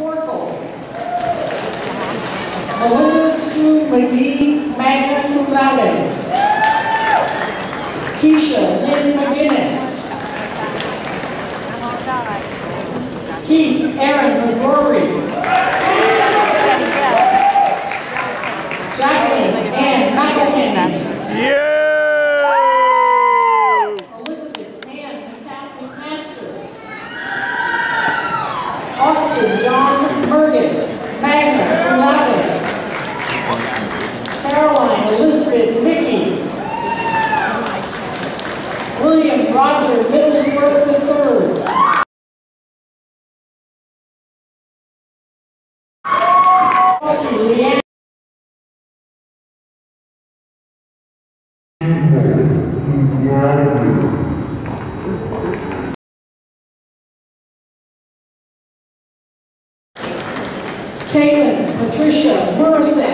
Corkle. Melinda Sue McGee, magna cum. Keisha Lynn McGinnis. Keith Aaron McGrory. Jacqueline Ann McIlhenny. Yeah! Elizabeth Ann McMaster. Austin John Fergus, magna cum laude. Caroline Elizabeth Mickey. William Roger Middlesworth III. Leanne Caitlin Patricia Morrison.